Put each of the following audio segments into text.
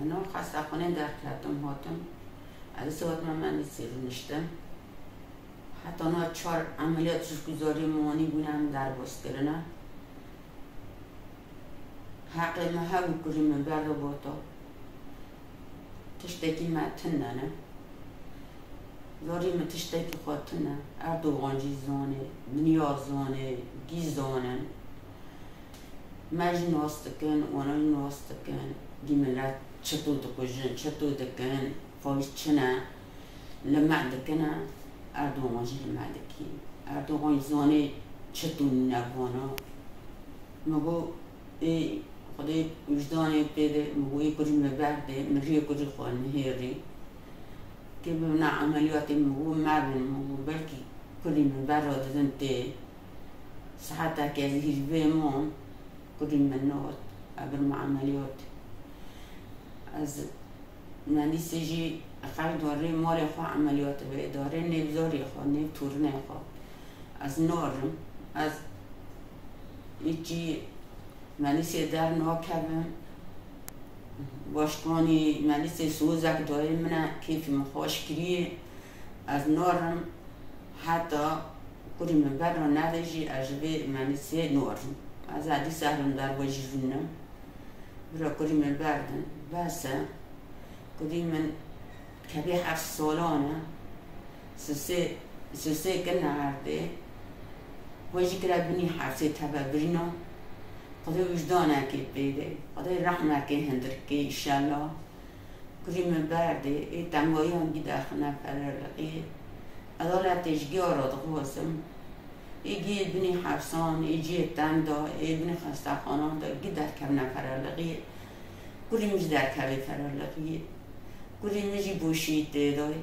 انا خسته خونه در کردم هاتم. از سوات من من سیر نشتم. حتی انا چهار عملیات گذاری موانی در باز کرنه حق ما هاو کریم برد باتا تشتکی ما تننه زاری ما تشتکی خاطنه اردوغان جی زانه دنیا زانه گی زانه. مج ناستکن وانا ديما تشطوطك وجن تشطوطك كان فوش تشنا لما عندك أنا اردو ماجي لما عندك اردو غون زوني تشطون نافونا مبو اي خدي وجداني بيدي مبو اي كل ما بعد نجي كل خوان نهيري كيف بنا عملياتي مبو معبن مبو بلكي كل ما بعد دنتي ساعات هكا هيج بيمون كل ما نوت قبل ما عملياتي از نانی سجی اقل داره مال خو عملیات به اداره نبزاری خو نب تورنه خو. از نارم از ایچی منی سی در ناکبم باشکانی منی سی سوزک داره من کیفی مخواش کریه از نارم حتی من برا ندجی اجبه منی سی نارم از عدی سهرم در وجهونم بردن بسه کلی من کبی هفت سالانه؟ سسه سسه کنه هرده وجه کرا بنی حفظه تبا برینا خدای وجدانه که بیده. خدای رحمه که هندر که ایشالله. کلی من برده ای تنگایی هم گی داخل فرلقی عدالتش گیارا دقواسم ایگی بنی حفصان ایجی تندا ای بنی خسته خانان دا. گی در کم کلی مج در کبی فرلقی کلی مجی بوشید دای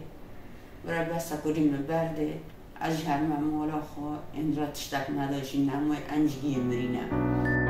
برای بس کلی مبرده از هر ممالا خواه. این را تشتک نداشی نموی انجگی مرینه